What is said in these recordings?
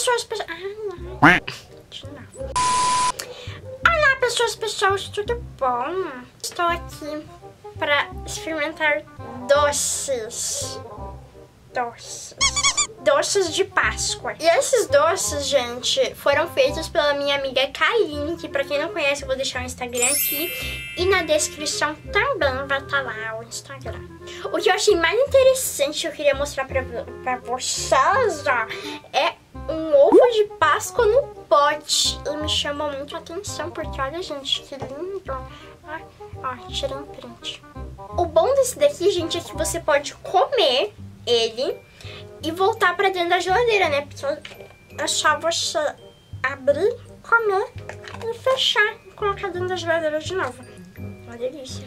pessoas, pessoas. Ah. Olá, pessoas, pessoas, tudo bom? Estou aqui para experimentar doces. Doces. Doces de Páscoa. E esses doces, gente, foram feitos pela minha amiga Kaline, que pra quem não conhece, eu vou deixar o Instagram aqui. E na descrição também vai estar lá o Instagram. O que eu achei mais interessante que eu queria mostrar pra, pra vocês, ó, é um ovo de Páscoa no pote. E me chamou muito a atenção, porque olha, gente, que lindo. Ó, tirei um print. O bom desse daqui, gente, é que você pode comer ele e voltar pra dentro da geladeira, né? Porque é só você abrir, comer e fechar e colocar dentro da geladeira de novo. Uma delícia.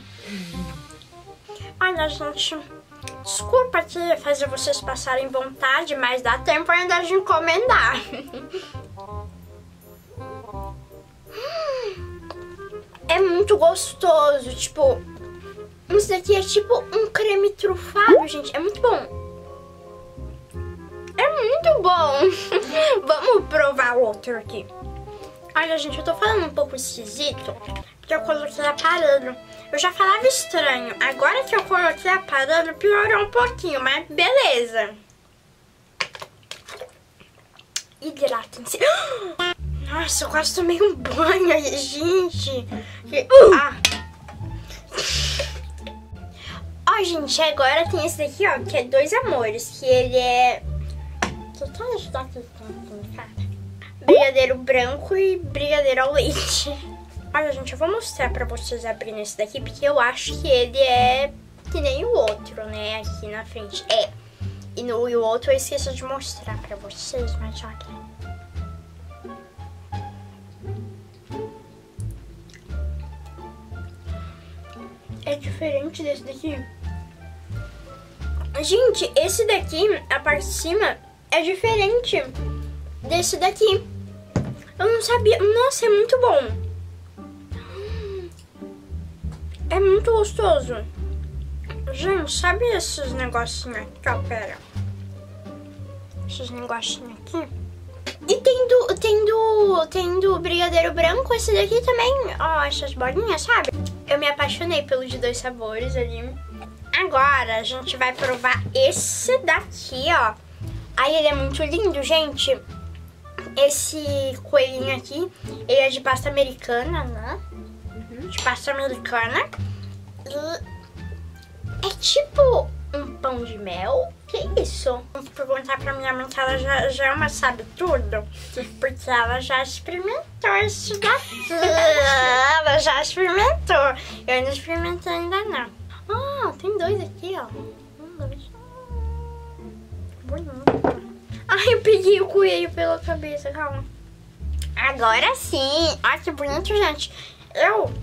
Olha, gente, desculpa aqui fazer vocês passarem vontade, mas dá tempo ainda de encomendar. É muito gostoso, tipo, isso daqui é tipo um creme trufado, gente, é muito bom. É muito bom. Vamos provar outro aqui. Olha, gente, eu tô falando um pouco esquisito, porque eu coloquei aparelho. Eu já falava estranho. Agora que eu coloquei aparelho, piorou um pouquinho, mas beleza. Hidratem-se. Nossa, eu quase tomei um banho aí, gente. Ah. Ó, gente, agora tem esse daqui, ó, que é Dois Amores, que ele é Brigadeiro branco e brigadeiro ao leite. Olha, gente, eu vou mostrar pra vocês abrindo esse daqui, porque eu acho que ele é que nem o outro, né? Aqui na frente. É. E no e o outro eu esqueci de mostrar pra vocês, mas olha. É diferente desse daqui. Gente, esse daqui, a parte de cima, é diferente desse daqui. Eu não sabia. Nossa, é muito bom. É muito gostoso. Gente, sabe esses negocinhos aqui? Ó, pera. Esses negocinhos aqui. E tem do, tem do, tem do brigadeiro branco, esse daqui também. Ó, essas bolinhas, sabe? Eu me apaixonei pelo de dois sabores ali. Agora a gente vai provar esse daqui, ó. Aí ele é muito lindo, gente. Esse coelhinho aqui, ele é de pasta americana, né? De pasta americana. E é tipo um pão de mel. Que isso? Vou perguntar pra minha mãe que ela já, já uma sabe tudo. Porque ela já experimentou isso daqui. ela já experimentou. Eu não experimentei ainda não. Ah, tem dois aqui, ó. Um, dois. Bonito. Ai, eu peguei o coelho pela cabeça, calma. Agora sim. Olha que bonito, gente. Eu,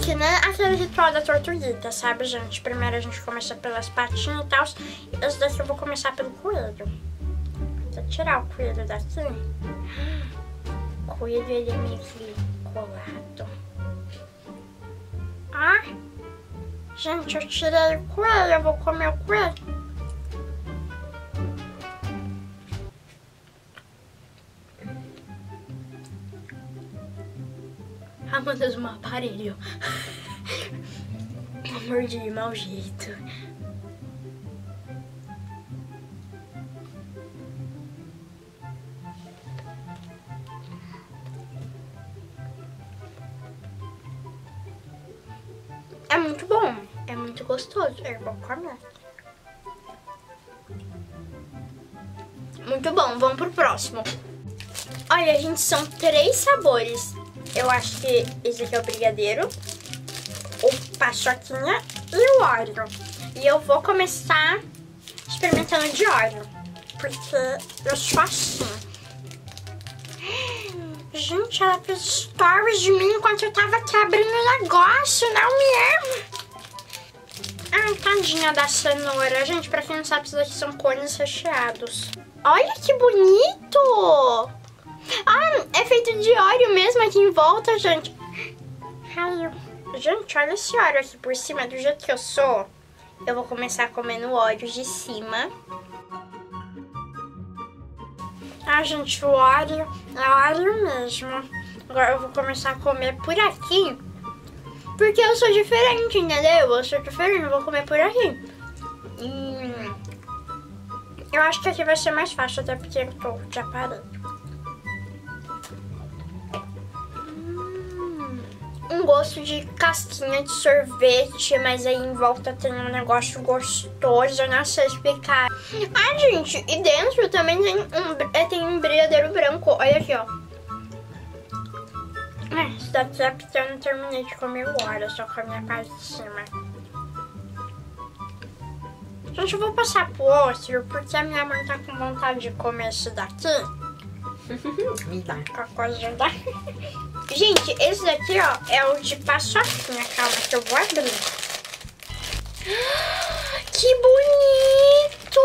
que nem aquele ritual da tortuguita, sabe, gente? Primeiro a gente começa pelas patinhas e tal. Esse daqui eu vou começar pelo coelho. Vou tirar o coelho daqui. O coelho, ele é meio que colado. Ah, gente, eu tirei o coelho. Eu vou comer o coelho. Amanda um aparelho. Mordi de mau jeito. É muito bom, é muito gostoso, é bom comer. Muito bom, vamos pro próximo. Olha, gente, são três sabores. Eu acho que esse aqui é o brigadeiro, o paçoquinha e o óleo. E eu vou começar experimentando de óleo, porque eu sou assim. Gente, ela fez stories de mim enquanto eu tava aqui abrindo o negócio, não me erro. Ai, tadinha da cenoura. Gente, pra quem não sabe, esses aqui são cones recheados. Olha que bonito! Ah, é feito de óleo mesmo aqui em volta, gente. Gente, olha esse óleo aqui por cima, do jeito que eu sou. Eu vou começar comendo óleo de cima. Ah, gente, o óleo é óleo mesmo. Agora eu vou começar a comer por aqui. Porque eu sou diferente, entendeu? Eu sou diferente, eu vou comer por aqui. Hum, eu acho que aqui vai ser mais fácil, até porque eu tô de aparelho. Um gosto de casquinha de sorvete, mas aí em volta tem um negócio gostoso, eu não sei explicar. Ah, gente, e dentro também tem um, é, tem um brigadeiro branco, olha aqui, ó. Daqui é porque eu não terminei de comer óleo, só com a minha parte de cima. Gente, eu vou passar pro outro, porque a minha mãe tá com vontade de comer esse daqui. Me dá. Coisa da... Gente, esse daqui, ó, é o de paçoquinha. Calma que eu vou abrir. Que bonito!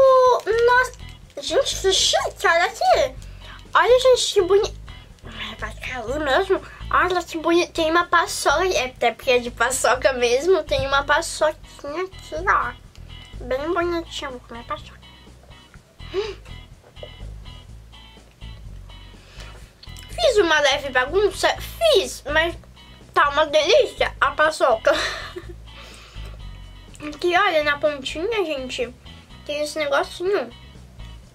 Nossa! Gente, que chique! Olha aqui! Olha, gente, que bonito! Vai cair mesmo? Olha que bonito! Tem uma paçoca, é até porque é de paçoca mesmo. Tem uma paçoquinha aqui, ó. Bem bonitinha. Vou comer paçoca. Fiz uma leve bagunça? Fiz, mas tá uma delícia a paçoca. Aqui, olha, na pontinha, gente, tem esse negocinho.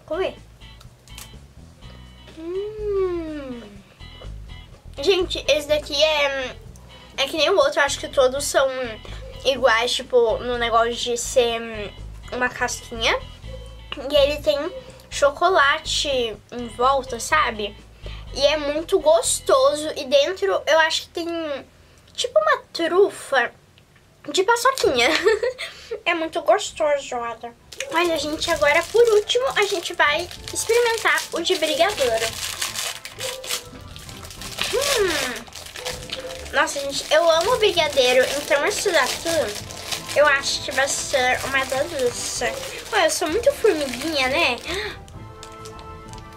Comer. Hum. Gente, esse daqui é, é que nem o outro, acho que todos são iguais, tipo, no negócio de ser uma casquinha. E ele tem chocolate em volta, sabe? E é muito gostoso. E dentro eu acho que tem tipo uma trufa de paçoquinha. é muito gostoso, olha. Olha, gente, agora por último a gente vai experimentar o de brigadeiro. Hum. Nossa, gente, eu amo brigadeiro, então esse daqui eu acho que vai ser uma delícia. Olha, eu sou muito formiguinha, né?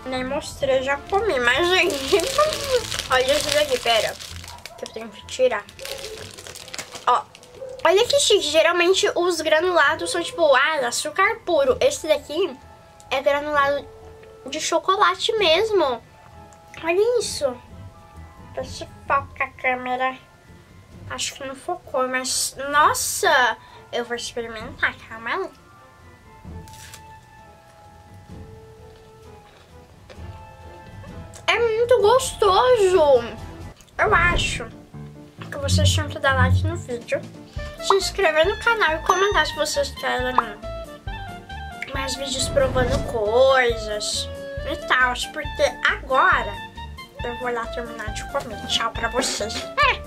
Nem mostrei, já comi, mas gente... Olha isso daqui, pera. Que eu tenho que tirar. Ó, olha que chique. Geralmente os granulados são tipo, ah, açúcar puro. Esse daqui é granulado de chocolate mesmo. Olha isso. Se foca a câmera. Acho que não focou, mas... Nossa! Eu vou experimentar, calma aí. É muito gostoso. Eu acho que vocês tinham que dar like no vídeo, se inscrever no canal e comentar se vocês querem mais vídeos provando coisas e tal. Porque agora eu vou lá terminar de comer. Tchau pra vocês. É.